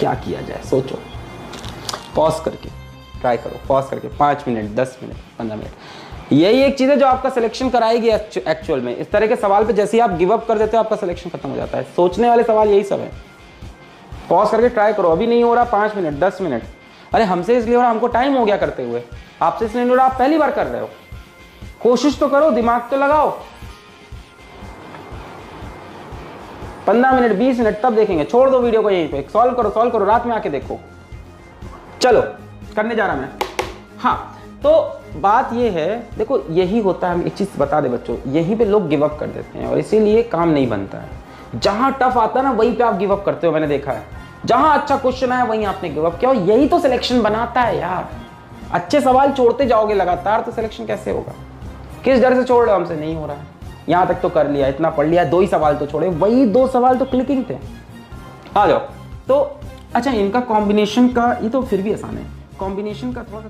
क्या किया जाए? सोचो। पॉज करके ट्राई करो। पॉज करके, पाँच मिनट, दस मिनट, पंद्रह मिनट। यही एक चीज़ है जो आपका सिलेक्शन कराएगी एक्चुअल में। इस तरह के सवाल पे जैसे ही आप गिव अप कर देते हो, आपका सिलेक्शन खत्म हो जाता है। सोचने वाले सवाल यही सब है। पॉज करके ट्राई करो। अभी नहीं हो रहा, पाँच मिनट, दस मिनट। अरे हमसे इसलिए हो रहा, हमको टाइम हो गया करते हुए। आपसे इसलिए नहीं हो रहा, आप पहली बार कर रहे हो। कोशिश तो करो, दिमाग तो लगाओ। पंद्रह मिनट, बीस मिनट, तब देखेंगे। छोड़ दो वीडियो को यहीं पे। सॉल्व करो सॉल्व करो, रात में आके देखो। चलो, करने जा रहा मैं। हाँ तो बात ये है, देखो, यही होता है एक चीज़ बता दे बच्चों, यहीं पे लोग गिव अप कर देते हैं, और इसीलिए काम नहीं बनता है। जहाँ टफ आता है ना, वहीं पे आप गिव अप करते हो, मैंने देखा है। जहाँ अच्छा क्वेश्चन आया, वहीं आपने गिव अप किया, और यही तो सिलेक्शन बनाता है यार। अच्छे सवाल छोड़ते जाओगे लगातार तो सिलेक्शन कैसे होगा? किस डर से छोड़ रहे हो? हमसे नहीं हो रहा है। यहाँ तक तो कर लिया, इतना पढ़ लिया, दो ही सवाल तो छोड़े, वही दो सवाल तो क्लिकिंग थे। आ जाओ तो अच्छा इनका कॉम्बिनेशन का, ये तो फिर भी आसान है। कॉम्बिनेशन का थोड़ा सा